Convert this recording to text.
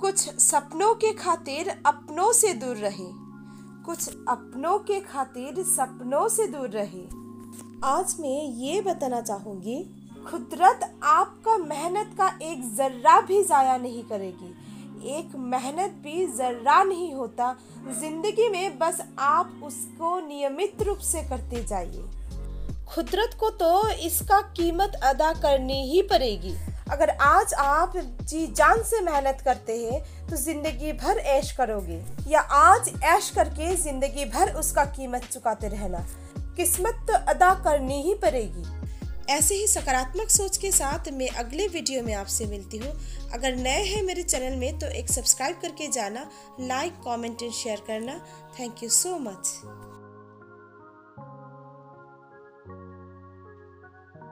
कुछ सपनों के खातिर अपनों से दूर रहे। कुछ अपनों के खातिर सपनों से दूर रहे। आज मैं ये बताना चाहूँगी कुदरत आपका मेहनत का एक ज़र्रा भी ज़ाया नहीं करेगी। एक मेहनत भी ज़र्रा नहीं होता। ज़िंदगी में बस आप उसको नियमित रूप से करते जाइए। कुदरत को तो इसका कीमत अदा करनी ही पड़ेगी। अगर आज आप जी जान से मेहनत करते हैं तो ज़िंदगी भर ऐश करोगे। या आज ऐश करके ज़िंदगी भर उसका कीमत चुकाते रहना। किस्मत तो अदा करनी ही पड़ेगी। ऐसे ही सकारात्मक सोच के साथ मैं अगले वीडियो में आपसे मिलती हूँ। अगर नए हैं मेरे चैनल में तो एक सब्सक्राइब करके जाना, लाइक, कमेंट एंड शेयर करना। Thank you so much.